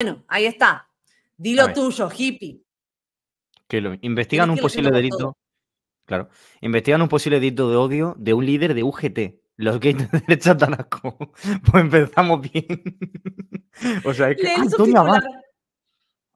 Bueno, ahí está. Dilo tuyo, hippie. Que lo investigan un posible delito. Claro. Investigan un posible delito de odio de un líder de UGT. Los gays de derecha tan asco. Pues empezamos bien. o sea, es que. Antonio Abad.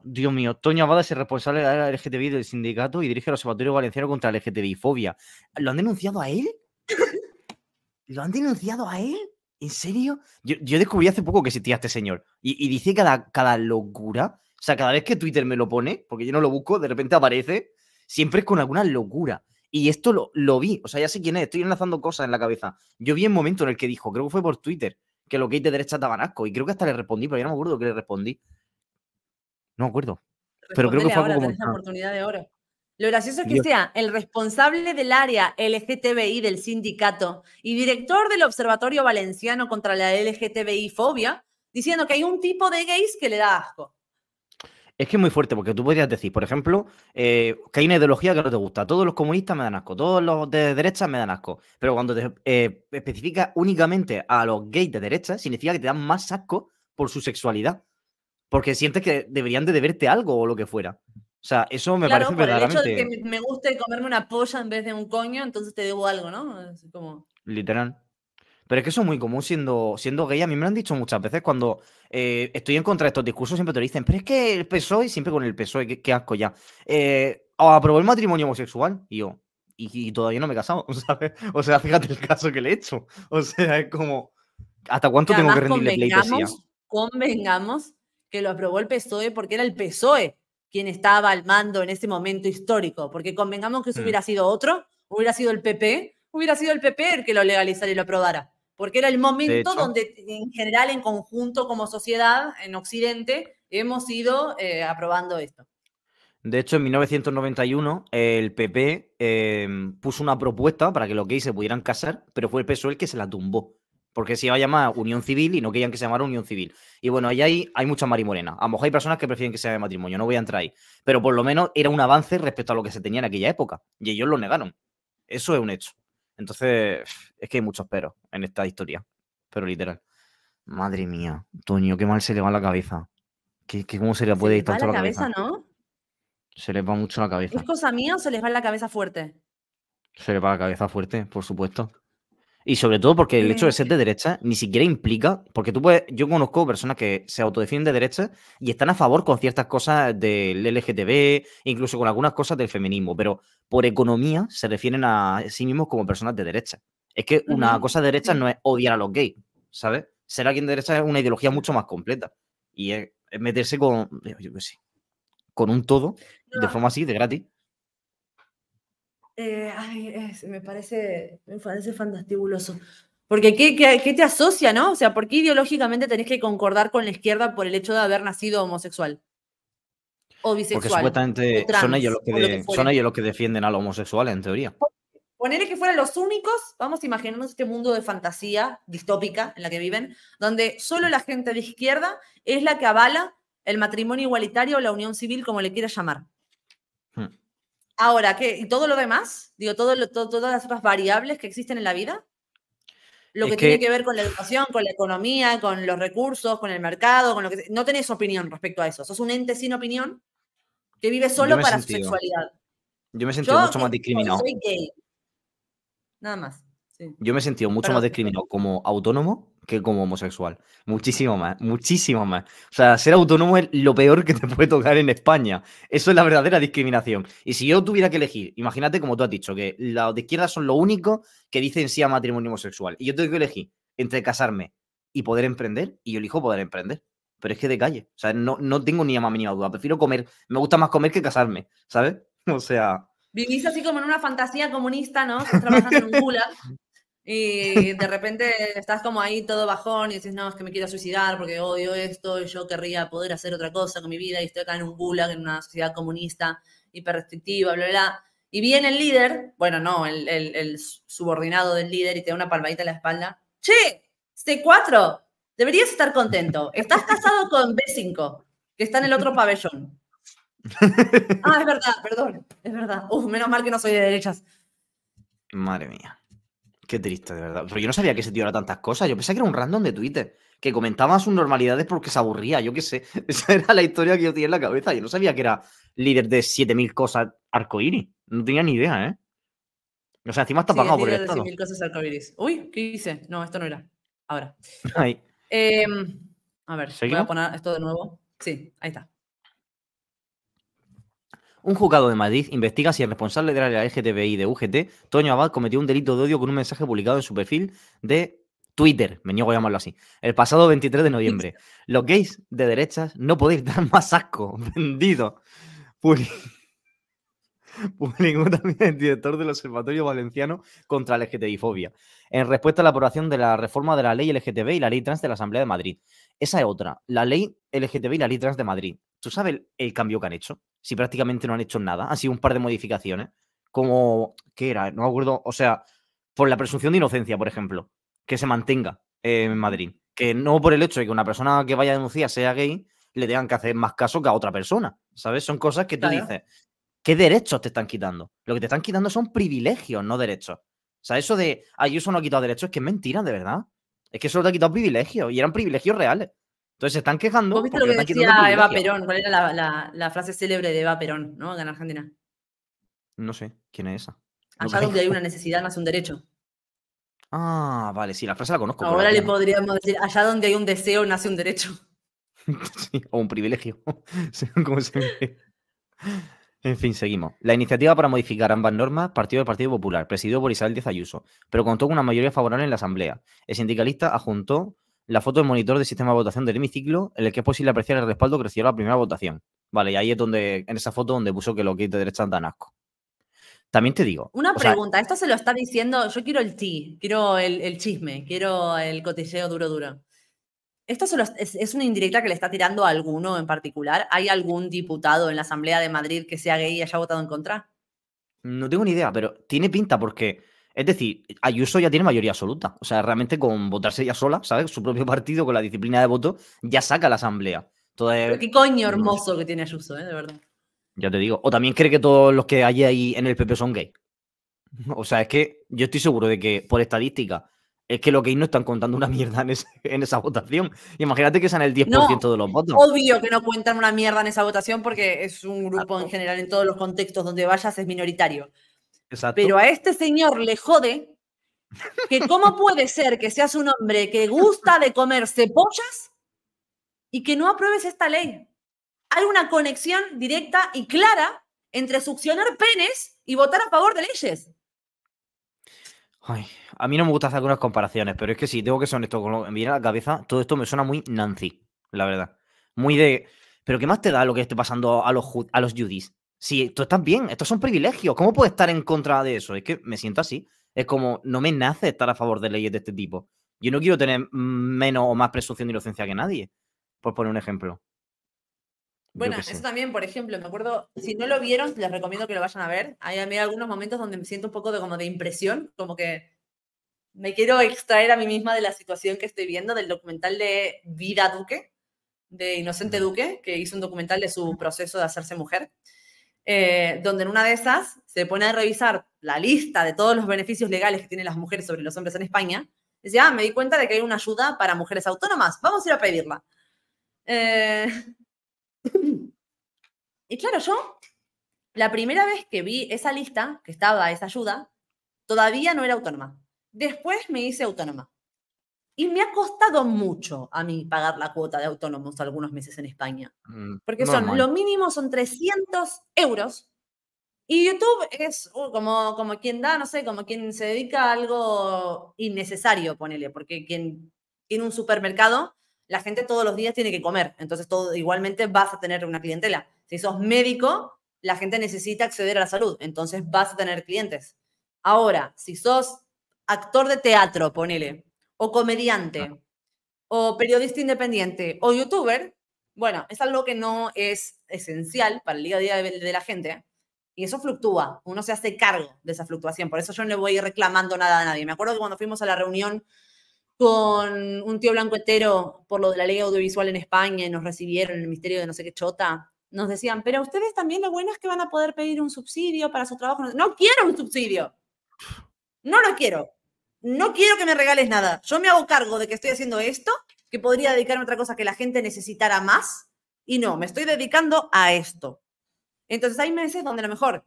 Dios mío, Toño Abad es el responsable de la LGTBI del sindicato y dirige el Observatorio Valenciano contra la LGTBI-fobia. ¿Lo han denunciado a él? ¿Lo han denunciado a él? ¿En serio? Yo, descubrí hace poco que existía este señor. Y, dice cada, cada locura. O sea, cada vez que Twitter me lo pone, porque yo no lo busco, de repente aparece, siempre es con alguna locura. Y esto lo, lo, vi, o sea, ya sé quién es, estoy enlazando cosas en la cabeza. Yo vi un momento en el que dijo, creo que fue por Twitter, que lo que hay de derecha estaban asco. Y creo que hasta le respondí, pero yo no me acuerdo que le respondí. No me acuerdo. Pero creo que fue ahora, como. oportunidad de oro. Lo gracioso es que sea el responsable del área LGTBI del sindicato y director del Observatorio Valenciano contra la LGTBI fobia, diciendo que hay un tipo de gays que le da asco. Es que es muy fuerte, porque tú podrías decir, por ejemplo, eh, que hay una ideología que no te gusta. Todos los comunistas me dan asco, todos los de derecha me dan asco. Pero cuando te eh, especifica únicamente a los gays de derecha, significa que te dan más asco por su sexualidad. Porque sientes que deberían de deberte algo o lo que fuera. O sea, eso me parece por El hecho de que me guste comerme una polla en vez de un coño, entonces te debo algo, ¿no? como... Literal. Pero es que eso es muy común siendo, siendo gay. A mí me lo han dicho muchas veces cuando eh, estoy en contra de estos discursos, siempre te dicen, pero es que el PSOE, siempre con el PSOE, qué, asco ya. Eh, aprobó el matrimonio homosexual y yo, y, todavía no me he casado, ¿sabes? O sea, fíjate el caso que le he hecho. O sea, es como, ¿hasta cuánto tengo que rendirle pleitesía? Convengamos que lo aprobó el PSOE porque era el PSOE quien estaba al mando en ese momento histórico, porque convengamos que eso mm. hubiera sido otro, hubiera sido el PP, hubiera sido el PP el que lo legalizara y lo aprobara, porque era el momento donde en general, en conjunto como sociedad, en Occidente, hemos ido eh, aprobando esto. De hecho, en 1991 el PP em, puso una propuesta para que los gays se pudieran casar, pero fue el PSOE el que se la tumbó porque se iba a llamar unión civil y no querían que se llamara unión civil. Y bueno, ahí hay, hay muchas marimorenas. A lo mejor hay personas que prefieren que sea de matrimonio, no voy a entrar ahí. Pero por lo menos era un avance respecto a lo que se tenía en aquella época. Y ellos lo negaron. Eso es un hecho. Entonces, es que hay muchos peros en esta historia. Pero literal. Madre mía, Toño, qué mal se le va la cabeza. ¿Qué, cómo se le puede ir tanto la cabeza? ¿no? Se le va mucho la cabeza. ¿Es cosa mía o se les va la cabeza fuerte? Se le va la cabeza fuerte, por supuesto. Y sobre todo porque el hecho de ser de derecha ni siquiera implica, porque tú puedes, yo conozco personas que se autodefinen de derecha y están a favor con ciertas cosas del LGTB, incluso con algunas cosas del feminismo, pero por economía se refieren a sí mismos como personas de derecha. Es que una cosa de derecha no es odiar a los gays, ¿sabes? Ser alguien de derecha es una ideología mucho más completa y es, meterse con, yo qué sé, con un todo de forma así, de gratis. Eh, ay, me, parece, me parece fantastibuloso. Porque ¿qué, ¿qué, te asocia, no? O sea, ¿por qué ideológicamente tenés que concordar con la izquierda por el hecho de haber nacido homosexual? O bisexual. Porque supuestamente son, ellos los que son ellos los que defienden a los homosexuales, en teoría. Ponerle que fueran los únicos, vamos a imaginarnos este mundo de fantasía distópica en la que viven, donde solo la gente de izquierda es la que avala el matrimonio igualitario o la unión civil, como le quieras llamar. Ahora, ¿qué? ¿Y todo lo demás? Digo, todo, todas las otras variables que existen en la vida. Lo que, tiene que ver con la educación, con la economía, con los recursos, con el mercado, con lo que... No tenés opinión respecto a eso. Sos un ente sin opinión que vive solo para su sexualidad. Yo me he sentido mucho más discriminado. Soy gay. Nada más. Yo me he sentido mucho más discriminado como autónomo que como homosexual. Muchísimo más, muchísimo más. O sea, ser autónomo es lo peor que te puede tocar en España. Eso es la verdadera discriminación. Y si yo tuviera que elegir, imagínate como tú has dicho, que los de izquierda son los únicos que dicen sí a matrimonio homosexual. Y yo tengo que elegir entre casarme y poder emprender, y yo elijo poder emprender. Pero es que de calle. O sea, no, no tengo ni la más mínima duda. Prefiero comer. Me gusta más comer que casarme, ¿sabes? O sea. Vivís así como en una fantasía comunista, ¿no? Trabajando en un gulag y de repente estás como ahí todo bajón y dices, no, es que me quiero suicidar porque odio esto y yo querría poder hacer otra cosa con mi vida y estoy acá en un gulag, en una sociedad comunista hiper restrictiva, bla, bla, bla. Y viene el líder, bueno, no, el, el, subordinado del líder y te da una palmadita en la espalda. Che, C4, deberías estar contento. Estás casado con B5, que está en el otro pabellón. ah, es verdad, perdón, es verdad. Uf, menos mal que no soy de derechas. Madre mía. Qué triste, de verdad. Pero yo no sabía que ese tío era tantas cosas. Yo pensé que era un random de Twitter, que comentaba sus normalidades porque se aburría. Yo qué sé. Esa era la historia que yo tenía en la cabeza. Yo no sabía que era líder de 7000 cosas arcoíris. No tenía ni idea, ¿eh? O sea, encima está pagado por el Estado. 7000 cosas arcoíris. Uy, ¿qué hice? No, esto no era. Ahora. Ahí. Em, a ver, voy a poner esto de nuevo. Sí, ahí está. Un juzgado de Madrid investiga si el responsable de la LGTBI de UGT, Toño Abad, cometió un delito de odio con un mensaje publicado en su perfil de Twitter, me niego a llamarlo así, el pasado 23 de noviembre. Los gays de derechas no podéis dar más asco, vendido. Publicó también el director del Observatorio Valenciano contra la LGTBI-fobia, en respuesta a la aprobación de la reforma de la ley LGTB y la ley trans de la Asamblea de Madrid. Esa es otra, la ley LGTB y la ley trans de Madrid. ¿Tú sabes el cambio que han hecho? Si prácticamente no han hecho nada, han sido un par de modificaciones, como, ¿qué era? No me acuerdo, o sea, por la presunción de inocencia, por ejemplo, que se mantenga en Madrid. Que no por el hecho de que una persona que vaya a denunciar sea gay, le tengan que hacer más caso que a otra persona, ¿sabes? Son cosas que tú dices, ¿qué derechos te están quitando? Lo que te están quitando son privilegios, no derechos. O sea, eso de Ayuso no ha quitado derechos es que es mentira, de verdad. Es que solo te ha quitado privilegios y eran privilegios reales. Entonces se están quejando. ¿Vos viste lo que decía Eva Perón? ¿Cuál era la, frase célebre de Eva Perón, ¿no? En Argentina. No sé, ¿quién es esa? Allá donde hay una necesidad nace un derecho. Ah, vale, sí, la frase la conozco. Ahora le podríamos decir, allá donde hay un deseo nace un derecho. sí, o un privilegio. ¿Cómo se ve? En fin, seguimos. La iniciativa para modificar ambas normas partió del Partido Popular, presidido por Isabel Díaz Ayuso, pero contó con una mayoría favorable en la Asamblea. El sindicalista adjuntó la foto del monitor del sistema de votación del hemiciclo, en el que es posible apreciar el respaldo que recibió la primera votación. Vale, y ahí es donde, en esa foto donde puso que lo que de derecha dan asco. También te digo. Una pregunta, esto se lo está diciendo, yo quiero el ti, quiero el, chisme, quiero el cotilleo duro, duro. ¿Esto es, es, una indirecta que le está tirando a alguno en particular? ¿Hay algún diputado en la Asamblea de Madrid que sea gay y haya votado en contra? No tengo ni idea, pero tiene pinta porque es decir, Ayuso ya tiene mayoría absoluta. O sea, realmente con votarse ella sola, ¿sabes? Su propio partido, con la disciplina de voto, ya saca la asamblea. qué coño hermoso que tiene Ayuso, ¿eh? De verdad. Ya te digo. O también cree que todos los que hay ahí en el PP son gay. O sea, es que yo estoy seguro de que, por estadística, es que los gays no están contando una mierda en, esa votación. Imagínate que sean el 10% de los votos. Obvio que no cuentan una mierda en esa votación porque es un grupo en general, en todos los contextos donde vayas, es minoritario. Pero a este señor le jode que cómo puede ser que seas un hombre que gusta de comerse pollas y que no apruebes esta ley. Hay una conexión directa y clara entre succionar penes y votar a favor de leyes. a mí no me gusta hacer algunas comparaciones, pero es que sí, tengo que ser honesto, con lo que me viene a la cabeza, todo esto me suena muy Nancy, la verdad. Muy de, pero ¿qué más te da lo que esté pasando a los, a los judis? Si tú estás bien, estos son privilegios. ¿Cómo puedes estar en contra de eso? Es que me siento así. Es como, no me nace estar a favor de leyes de este tipo. Yo no quiero tener menos o más presunción de inocencia que nadie, por poner un ejemplo. Bueno, eso también, por ejemplo, me acuerdo, si no lo vieron, les recomiendo que lo vayan a ver. Hay a mí algunos momentos donde me siento un poco de como de impresión, como que me quiero extraer a mí misma de la situación que estoy viendo, del documental de Vida Duque, de Inocente Duque, que hizo un documental de su proceso de hacerse mujer. Eh, donde en una de esas se pone a revisar la lista de todos los beneficios legales que tienen las mujeres sobre los hombres en España. Y dice, ah, me di cuenta de que hay una ayuda para mujeres autónomas, vamos a ir a pedirla. Eh, y claro, yo, la primera vez que vi esa lista, que estaba esa ayuda, todavía no era autónoma. Después me hice autónoma. Y me ha costado mucho a mí pagar la cuota de autónomos algunos meses en España. Mm, porque son, lo mínimo son 300 euros. Y YouTube es uh, como, como quien da, no sé, como quien se dedica a algo innecesario, ponele, porque quien tiene un supermercado, la gente todos los días tiene que comer. Entonces, todo, igualmente vas a tener una clientela. Si sos médico, la gente necesita acceder a la salud. Entonces, vas a tener clientes. Ahora, si sos actor de teatro, ponele, o comediante, o periodista independiente, o youtuber, bueno, es algo que no es esencial para el día a día de, la gente. Y eso fluctúa, uno se hace cargo de esa fluctuación, por eso yo no le voy reclamando nada a nadie. Me acuerdo que cuando fuimos a la reunión con un tío blanco entero por lo de la ley audiovisual en España y nos recibieron en el misterio de no sé qué chota, nos decían, pero ustedes también lo bueno es que van a poder pedir un subsidio para su trabajo. No quiero un subsidio, no lo quiero. No quiero que me regales nada. Yo me hago cargo de que estoy haciendo esto, que podría dedicarme a otra cosa que la gente necesitara más, y no, me estoy dedicando a esto. Entonces hay meses donde a lo mejor,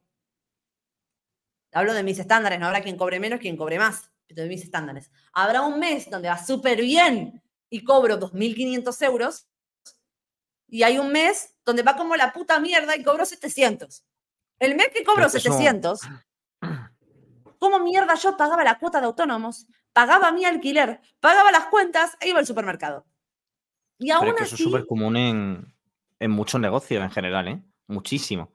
hablo de mis estándares, no habrá quien cobre menos, quien cobre más, pero de mis estándares. Habrá un mes donde va súper bien y cobro 2.500 euros, y hay un mes donde va como la puta mierda y cobro 700. El mes que cobro 700, ¿cómo mierda yo pagaba la cuota de autónomos? Pagaba mi alquiler, pagaba las cuentas e iba al supermercado. Y aún Pero es que eso es súper común en, en muchos negocios en general, ¿eh? Muchísimo.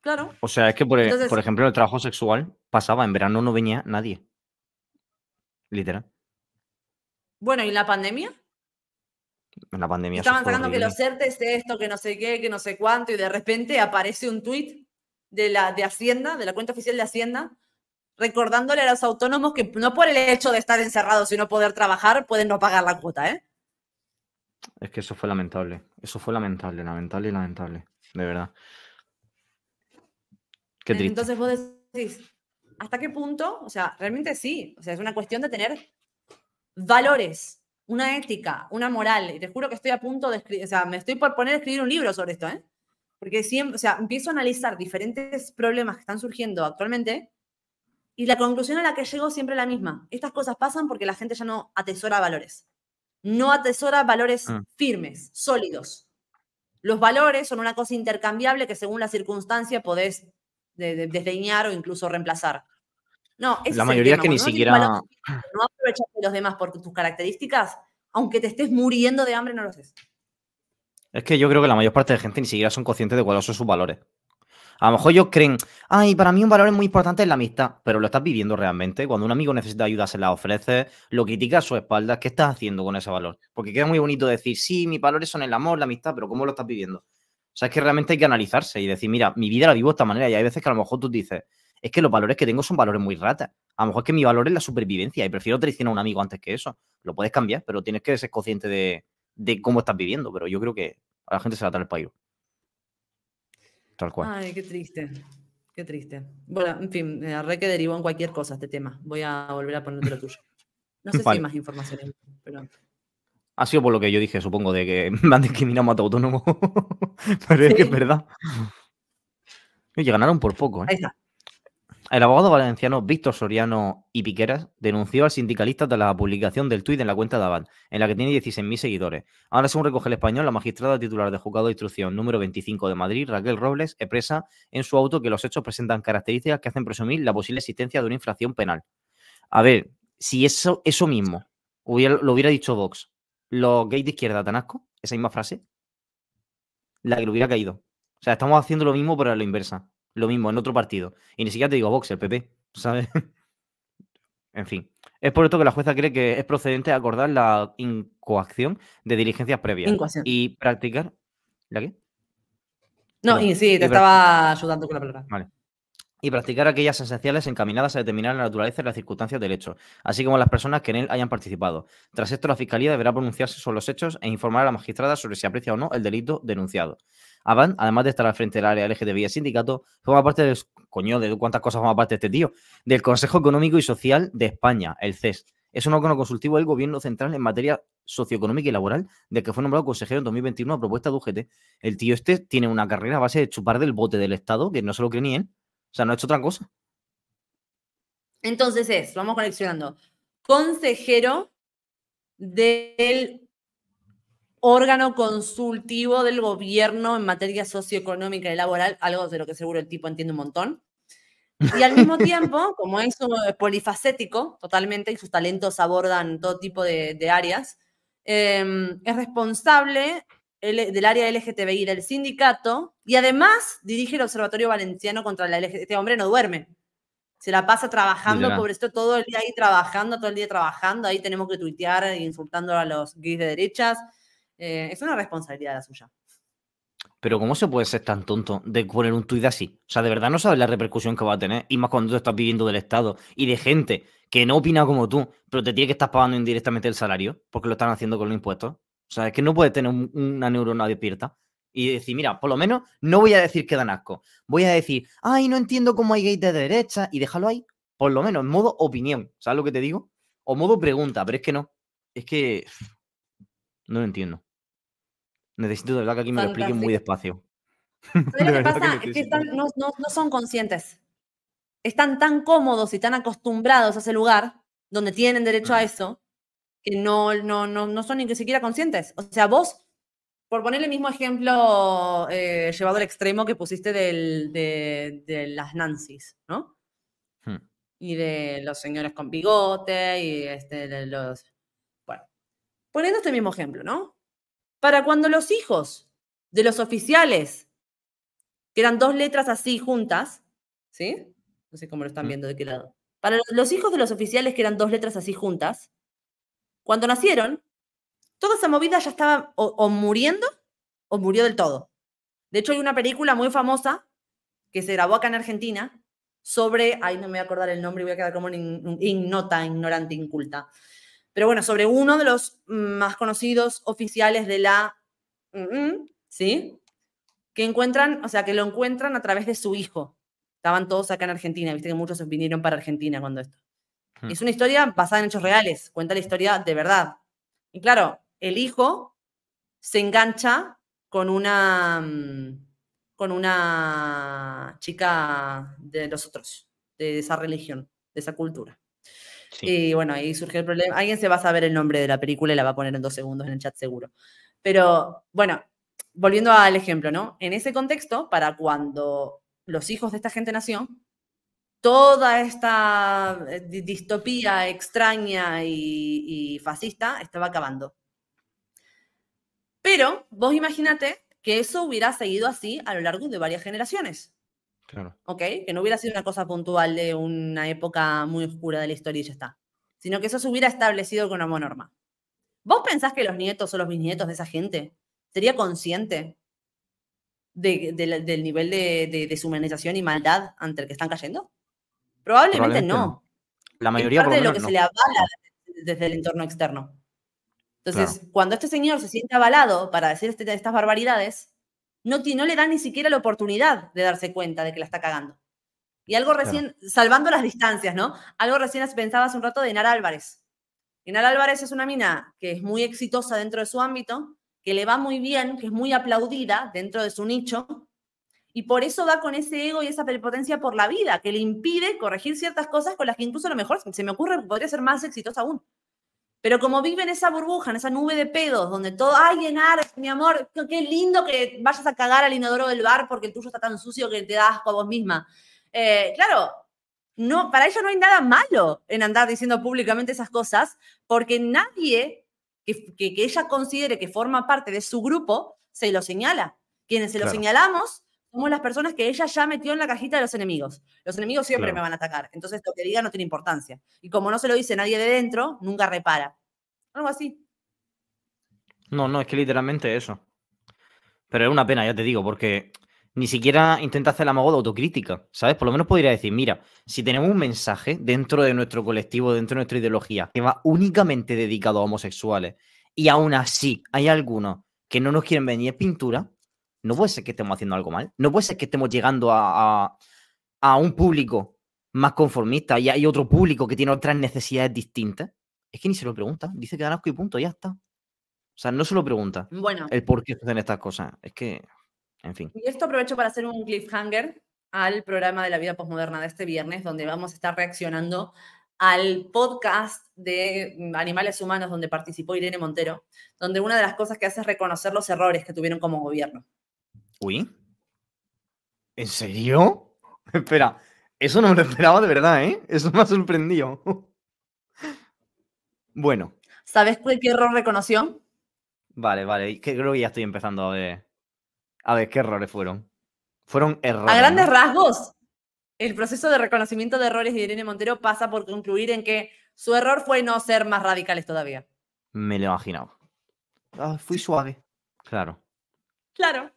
Claro. O sea, es que, por, e, por ejemplo, el trabajo sexual pasaba, en verano no venía nadie. Literal. Bueno, ¿y la pandemia? En la pandemia. Estaban sacando que los CERTES, esto, que no sé qué, que no sé cuánto, y de repente aparece un tuit de la de Hacienda, de la cuenta oficial de Hacienda, recordándole a los autónomos que no por el hecho de estar encerrados y no poder trabajar, pueden no pagar la cuota, ¿eh? Es que eso fue lamentable. Eso fue lamentable, lamentable y lamentable. De verdad. Qué triste. Entonces vos decís, ¿hasta qué punto? O sea, realmente sí. O sea, es una cuestión de tener valores, una ética, una moral. Y te juro que estoy a punto de escribir, o sea, me estoy por poner a escribir un libro sobre esto, ¿eh? Porque siempre, o sea, empiezo a analizar diferentes problemas que están surgiendo actualmente y la conclusión a la que llego siempre es la misma. Estas cosas pasan porque la gente ya no atesora valores. No atesora valores mm. firmes, sólidos. Los valores son una cosa intercambiable que según la circunstancia podés desdeñar o incluso reemplazar. No, la mayoría que ni siquiera... no aprovechas de los demás por tus características, aunque te estés muriendo de hambre, no lo haces. Es que yo creo que la mayor parte de gente ni siquiera son conscientes de cuáles son sus valores. A lo mejor ellos creen, ay, para mí un valor muy importante es la amistad, pero lo estás viviendo realmente. Cuando un amigo necesita ayuda, se la ofreces, lo criticas a su espalda, ¿qué estás haciendo con ese valor? Porque queda muy bonito decir, sí, mis valores son el amor, la amistad, pero ¿cómo lo estás viviendo? O sea, es que realmente hay que analizarse y decir, mira, mi vida la vivo de esta manera. Y hay veces que a lo mejor tú dices, es que los valores que tengo son valores muy ratas. A lo mejor es que mi valor es la supervivencia y prefiero traicionar a un amigo antes que eso. Lo puedes cambiar, pero tienes que ser consciente de, de cómo estás viviendo. Pero yo creo que a la gente se la da el país. Tal cual. Ay, qué triste. Qué triste. Bueno, en fin, re que derivó en cualquier cosa este tema. Voy a volver a ponerte lo tuyo. No sé si hay más información, pero... Ha sido por lo que yo dije, supongo, de que me han discriminado a autónomo. pero es que es verdad. Oye, ganaron por poco, ¿eh? Ahí está. El abogado valenciano Víctor Soriano y Piqueras denunció al sindicalista tras la publicación del tuit en la cuenta de Abad, en la que tiene 16.000 seguidores. Ahora, según recoge el español, la magistrada titular de juzgado de instrucción número 25 de Madrid, Raquel Robles, expresa en su auto que los hechos presentan características que hacen presumir la posible existencia de una infracción penal. A ver, si eso, eso mismo lo hubiera dicho Vox, los gays de izquierda tan asco, esa misma frase, la que le hubiera caído. O sea, estamos haciendo lo mismo, pero a la inversa lo mismo en otro partido. Y ni siquiera te digo Vox, el PP, ¿sabes? en fin. Es por esto que la jueza cree que es procedente acordar la incoacción de diligencias previas. Y practicar. ¿La qué? No, y sí, te estaba ayudando con la palabra. Vale. Y practicar aquellas esenciales encaminadas a determinar la naturaleza y las circunstancias del hecho, así como las personas que en él hayan participado. Tras esto, la Fiscalía deberá pronunciarse sobre los hechos e informar a la magistrada sobre si aprecia o no el delito denunciado. Avan, además de estar al frente del área LGTBI sindicato, forma parte del. Coño, de cuántas cosas forma parte este tío. Del Consejo Económico y Social de España, el CES. Es un órgano consultivo del Gobierno Central en materia socioeconómica y laboral, de que fue nombrado consejero en 2021 a propuesta de UGT. El tío este tiene una carrera a base de chupar del bote del Estado, que no se lo cree ni él. O sea, no ha hecho otra cosa. Entonces es, vamos conexionando, consejero del órgano consultivo del gobierno en materia socioeconómica y laboral, algo de lo que seguro el tipo entiende un montón. Y al mismo tiempo, como es polifacético totalmente y sus talentos abordan todo tipo de, áreas, em, es responsable del área LGTBI del sindicato y además dirige el Observatorio Valenciano contra la LGTBI. Este hombre no duerme. Se la pasa trabajando, por esto todo el día ahí trabajando, todo el día trabajando. Ahí tenemos que tuitear insultando a los gays de derechas. Eh, es una responsabilidad la suya. Pero ¿cómo se puede ser tan tonto de poner un tuit así? O sea, de verdad no sabes la repercusión que va a tener. Y más cuando tú estás viviendo del Estado y de gente que no opina como tú, pero te tiene que estar pagando indirectamente el salario porque lo están haciendo con los impuestos. O sea, es que no puedes tener una neurona despierta y decir, mira, por lo menos no voy a decir que dan asco. Voy a decir, ay, no entiendo cómo hay gays de derecha y déjalo ahí. Por lo menos en modo opinión, ¿sabes lo que te digo? O modo pregunta, pero es que no. Es que no lo entiendo. Necesito de verdad que aquí me lo expliquen muy despacio. lo que pasa? es que no, son conscientes. Están tan cómodos y tan acostumbrados a ese lugar donde tienen derecho a eso que no, no, no, son ni siquiera conscientes. O sea, vos, por poner el mismo ejemplo eh, llevado al extremo que pusiste de, las Nancys, ¿no? Hmm. Y de los señores con bigote y este, de los... Bueno, poniendo este mismo ejemplo, ¿no? Para cuando los hijos de los oficiales, que eran dos letras así juntas, ¿sí? No sé cómo lo están viendo de qué lado. Para los hijos de los oficiales que eran dos letras así juntas, cuando nacieron, toda esa movida ya estaba o, muriendo o murió del todo. De hecho, hay una película muy famosa que se grabó acá en Argentina sobre, ay, no me voy a acordar el nombre, voy a quedar como ignota, ignorante, inculta. Pero bueno, sobre uno de los más conocidos oficiales de la, ¿sí? Que encuentran, o sea, que lo encuentran a través de su hijo. Estaban todos acá en Argentina, viste que muchos vinieron para Argentina cuando esto. Hmm. Es una historia basada en hechos reales, cuenta la historia de verdad. Y claro, el hijo se engancha con una, mm, con una chica de los otros, de esa religión, de esa cultura. Y bueno, ahí surge el problema. Alguien se va a saber el nombre de la película y la va a poner en dos segundos en el chat seguro. Pero bueno, volviendo al ejemplo, ¿no? En ese contexto, para cuando los hijos de esta gente nació, toda esta eh, distopía extraña y, fascista estaba acabando. Pero vos imagínate que eso hubiera seguido así a lo largo de varias generaciones. Claro. ¿Ok? Que no hubiera sido una cosa puntual de una época muy oscura de la historia y ya está. Sino que eso se hubiera establecido con una norma. ¿Vos pensás que los nietos o los bisnietos de esa gente sería consciente del nivel de, de, deshumanización y maldad ante el que están cayendo? Probablemente, no. La mayoría parte de lo que se le avala desde el entorno externo. Entonces, cuando este señor se siente avalado para decir este, estas barbaridades, no, no le da ni siquiera la oportunidad de darse cuenta de que la está cagando. Y algo recién, salvando las distancias, ¿no? Algo recién pensaba hace un rato de Inara Álvarez. Inara Álvarez es una mina que es muy exitosa dentro de su ámbito, que le va muy bien, que es muy aplaudida dentro de su nicho, y por eso va con ese ego y esa prepotencia por la vida, que le impide corregir ciertas cosas con las que incluso a lo mejor se me ocurre que podría ser más exitosa aún. Pero como vive en esa burbuja, en esa nube de pedos, donde todo, ay, llenar, mi amor, qué lindo que vayas a cagar al inodoro del bar porque el tuyo está tan sucio que te das asco a vos misma. Eh, claro, no, para ella no hay nada malo en andar diciendo públicamente esas cosas, porque nadie que, que, ella considere que forma parte de su grupo se lo señala. Quienes se lo señalamos somos las personas que ella ya metió en la cajita de los enemigos. Los enemigos siempre me van a atacar. Entonces, lo que diga no tiene importancia. Y como no se lo dice nadie de dentro, nunca repara. Algo así. No, no, es que literalmente eso. Pero es una pena, ya te digo, porque ni siquiera intenta hacer la moda de autocrítica, ¿sabes? Por lo menos podría decir, mira, si tenemos un mensaje dentro de nuestro colectivo, dentro de nuestra ideología, que va únicamente dedicado a homosexuales, y aún así hay algunos que no nos quieren venir pintura, no puede ser que estemos haciendo algo mal. No puede ser que estemos llegando a, un público más conformista y hay otro público que tiene otras necesidades distintas. Es que ni se lo pregunta. Dice que dan asco y punto, ya está. O sea, no se lo pregunta. Bueno. El por qué suceden estas cosas. Es que, en fin. Y esto aprovecho para hacer un cliffhanger al programa de la vida posmoderna de este viernes, donde vamos a estar reaccionando al podcast de Animales Humanos donde participó Irene Montero, donde una de las cosas que hace es reconocer los errores que tuvieron como gobierno. Uy. ¿En serio? Espera, eso no me lo esperaba de verdad, ¿eh? Eso me ha sorprendido. bueno. ¿Sabes qué error reconoció? Vale, vale. Creo que ya estoy empezando a ver. A ver, ¿qué errores fueron? Fueron errores. A grandes rasgos, el proceso de reconocimiento de errores de Irene Montero pasa por concluir en que su error fue no ser más radicales todavía. Me lo he imaginado. Ah, fui suave. Claro. Claro.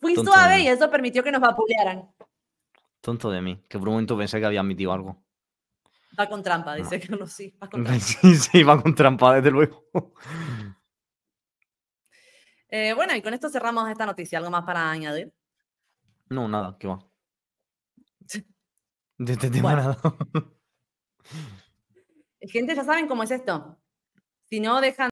Fui suave y eso permitió que nos vapulearan. Tonto de mí, que por un momento pensé que había admitido algo. Va con trampa, dice que sí. Va con trampa. Sí, sí, va con trampa, desde luego. Eh, bueno, y con esto cerramos esta noticia. ¿Algo más para añadir? No, nada, ¿qué va? De este tema nada. Gente, ya saben cómo es esto. Si no dejan